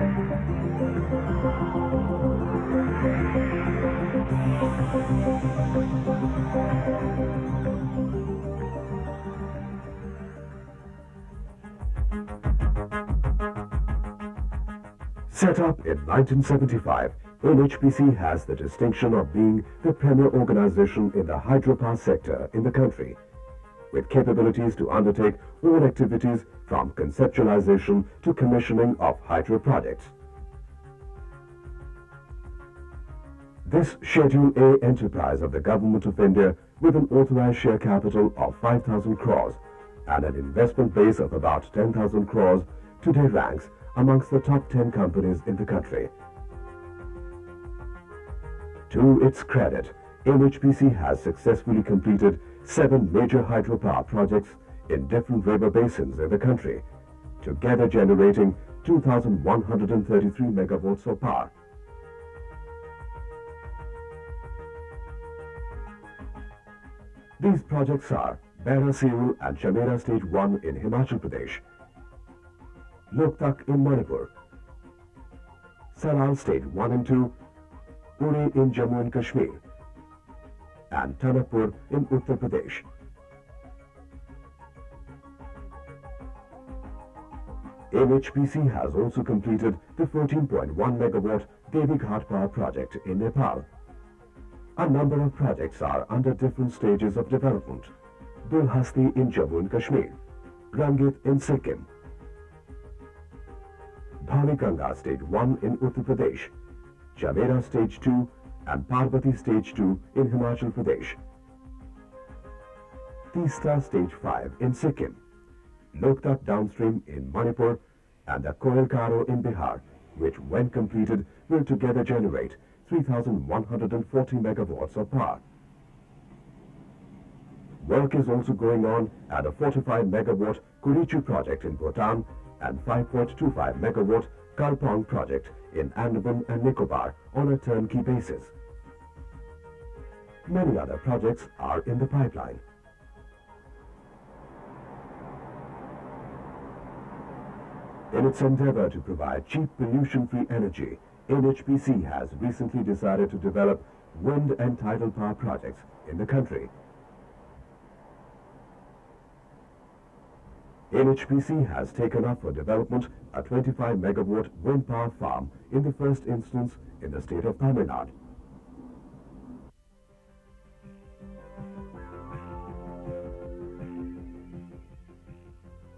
Set up in 1975, NHPC has the distinction of being the premier organization in the hydropower sector in the country, with capabilities to undertake all activities from conceptualization to commissioning of hydro projects. This Schedule A enterprise of the Government of India with an authorized share capital of 5,000 crores and an investment base of about 10,000 crores today ranks amongst the top 10 companies in the country. To its credit, NHPC has successfully completed seven major hydropower projects in different river basins in the country, together generating 2,133 megawatts of power. These projects are Baira Siul and Chamera Stage 1 in Himachal Pradesh, Loktak in Manipur, Salal Stage 1 and 2, Uri in Jammu and Kashmir, and Tanakpur in Uttar Pradesh. NHPC has also completed the 14.1 megawatt Devi Ghat power project in Nepal. A number of projects are under different stages of development. Dulhasti in Jammu and Kashmir, Rangit in Sikkim, Ganga Stage 1 in Uttar Pradesh, Chamera Stage 2 and Parbati Stage 2 in Himachal Pradesh. Teesta Stage 5 in Sikkim, Loktak Downstream in Manipur and the Koel Karo in Bihar, which when completed will together generate 3,140 megawatts of power. Work is also going on at a 45 megawatt Kurichu project in Bhutan and 5.25 megawatt Kalpong project in Andaman and Nicobar on a turnkey basis. Many other projects are in the pipeline. In its endeavor to provide cheap pollution-free energy, NHPC has recently decided to develop wind and tidal power projects in the country. NHPC has taken up for development a 25 megawatt wind power farm in the first instance in the state of Tamil Nadu.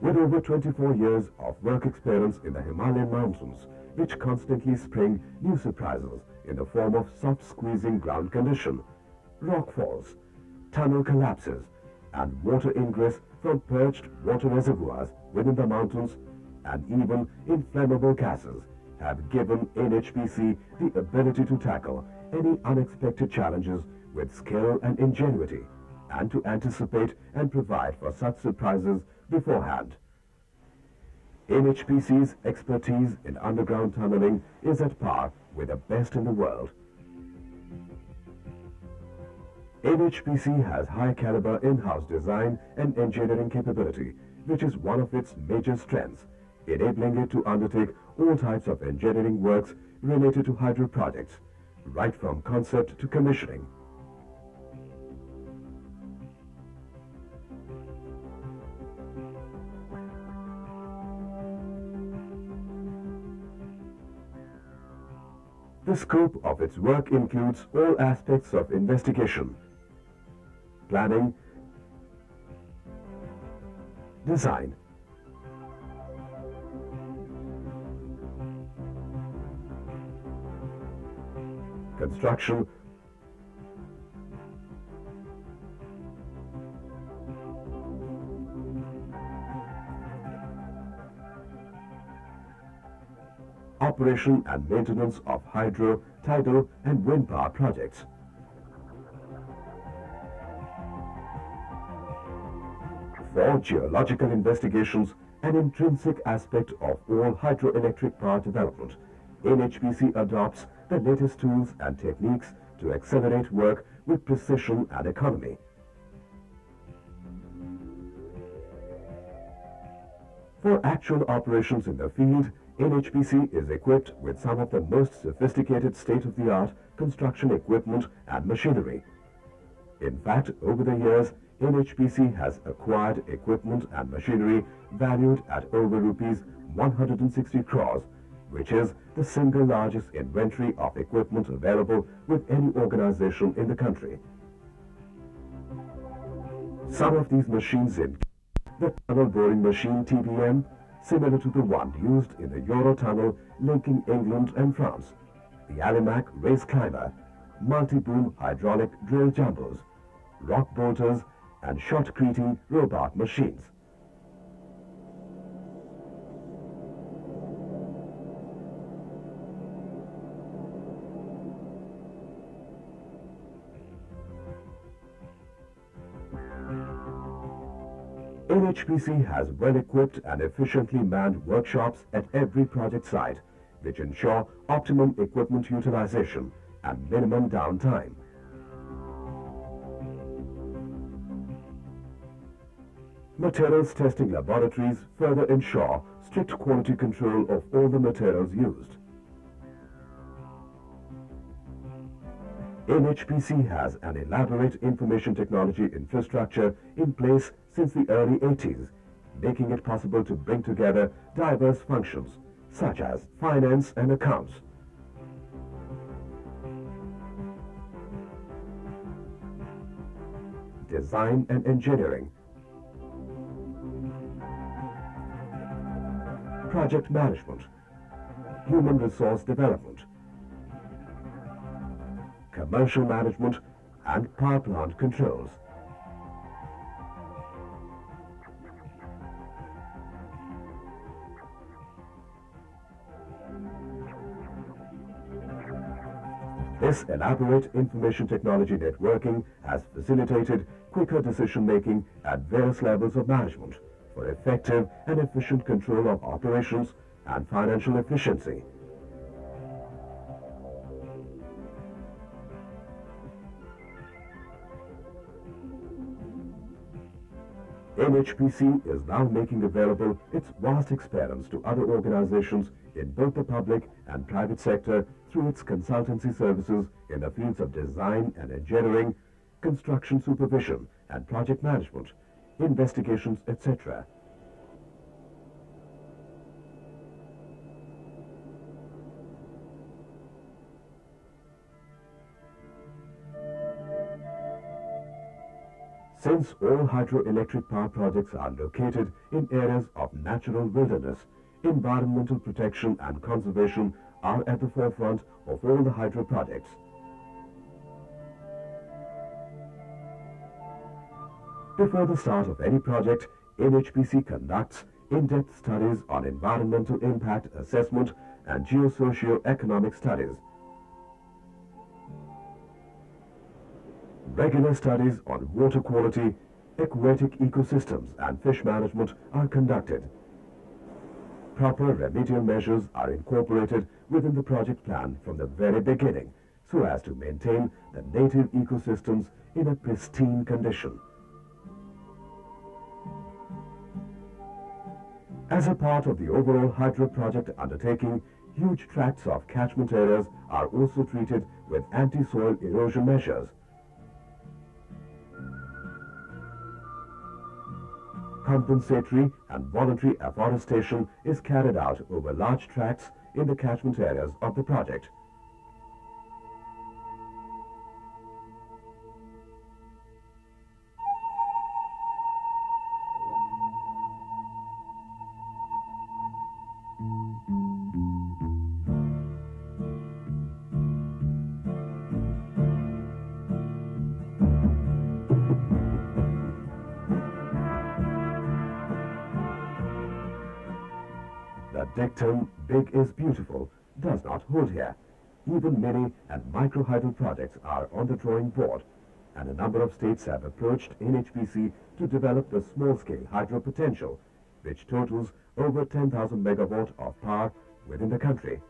With over 24 years of work experience in the Himalayan mountains, which constantly spring new surprises in the form of soft squeezing ground condition, rock falls, tunnel collapses, and water ingress from perched water reservoirs within the mountains and even inflammable gases have given NHPC the ability to tackle any unexpected challenges with skill and ingenuity and to anticipate and provide for such surprises beforehand. NHPC's expertise in underground tunneling is at par with the best in the world. NHPC has high caliber in-house design and engineering capability, which is one of its major strengths, enabling it to undertake all types of engineering works related to hydro projects, right from concept to commissioning. The scope of its work includes all aspects of investigation, planning, design, construction, operation and maintenance of hydro, tidal and wind power projects. For geological investigations, an intrinsic aspect of all hydroelectric power development, NHPC adopts the latest tools and techniques to accelerate work with precision and economy. For actual operations in the field, NHPC is equipped with some of the most sophisticated state-of-the-art construction equipment and machinery. In fact, over the years, NHPC has acquired equipment and machinery valued at over rupees 160 crores, which is the single largest inventory of equipment available with any organization in the country. Some of these machines include the tunnel boring machine TBM, similar to the one used in the Eurotunnel linking England and France, the Alimak raise climber, multi-boom hydraulic drill jumbos, rock bolters and shotcreting robot machines. NHPC has well-equipped and efficiently manned workshops at every project site, which ensure optimum equipment utilization and minimum downtime. Materials testing laboratories further ensure strict quality control of all the materials used. NHPC has an elaborate information technology infrastructure in place since the early 80s, making it possible to bring together diverse functions such as finance and accounts. Design and engineering, project management, human resource development, commercial management and power plant controls. This elaborate information technology networking has facilitated quicker decision-making at various levels of management for effective and efficient control of operations and financial efficiency. NHPC is now making available its vast experience to other organizations in both the public and private sector through its consultancy services in the fields of design and engineering, construction supervision and project management, investigations, etc. Since all hydroelectric power projects are located in areas of natural wilderness, environmental protection and conservation are at the forefront of all the hydro projects. Before the start of any project, NHPC conducts in-depth studies on environmental impact assessment and geosocioeconomic studies. Regular studies on water quality, aquatic ecosystems and fish management are conducted. Proper remedial measures are incorporated within the project plan from the very beginning so as to maintain the native ecosystems in a pristine condition. As a part of the overall hydro project undertaking, huge tracts of catchment areas are also treated with anti-soil erosion measures. Compensatory and voluntary afforestation is carried out over large tracts in the catchment areas of the project. The dictum, big is beautiful, does not hold here. Even mini and micro hydro projects are on the drawing board, and a number of states have approached NHPC to develop the small-scale hydro potential, which totals over 10,000 megawatt of power within the country.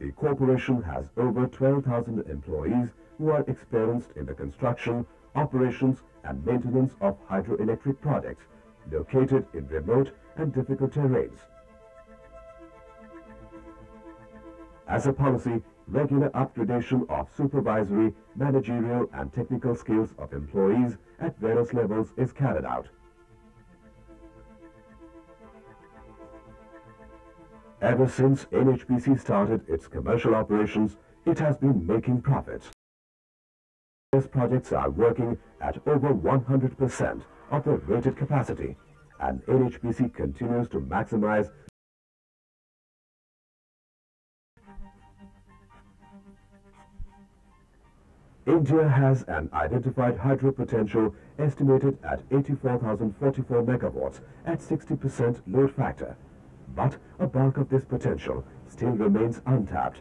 The corporation has over 12,000 employees who are experienced in the construction, operations and maintenance of hydroelectric projects located in remote and difficult terrains. As a policy, regular upgradation of supervisory, managerial and technical skills of employees at various levels is carried out. Ever since NHPC started its commercial operations, it has been making profits. Its projects are working at over 100% of the rated capacity and NHPC continues to maximize India has an identified hydro potential estimated at 84,044 megawatts at 60% load factor. But a bulk of this potential still remains untapped.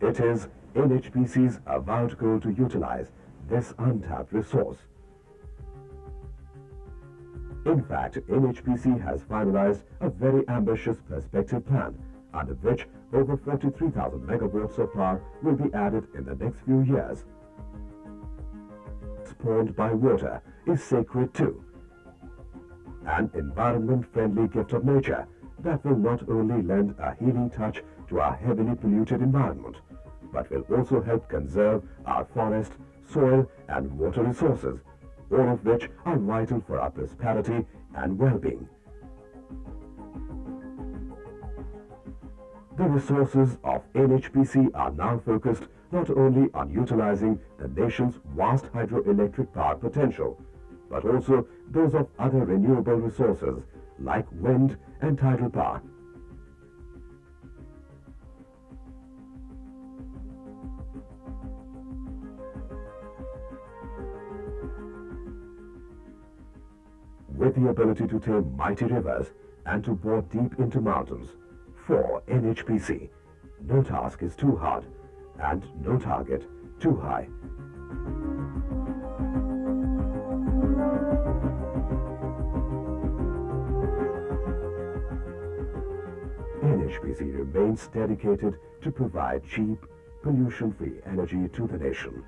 It is NHPC's avowed goal to utilize this untapped resource. In fact, NHPC has finalized a very ambitious perspective plan under which over 43,000 megawatts of power will be added in the next few years spawned by water is sacred too. An environment-friendly gift of nature that will not only lend a healing touch to our heavily polluted environment, but will also help conserve our forest, soil and water resources, all of which are vital for our prosperity and well-being. The resources of NHPC are now focused not only on utilizing the nation's vast hydroelectric power potential, but also those of other renewable resources like wind and tidal power. With the ability to tame mighty rivers and to bore deep into mountains, for NHPC, no task is too hard and no target too high. NHPC remains dedicated to provide cheap, pollution-free energy to the nation.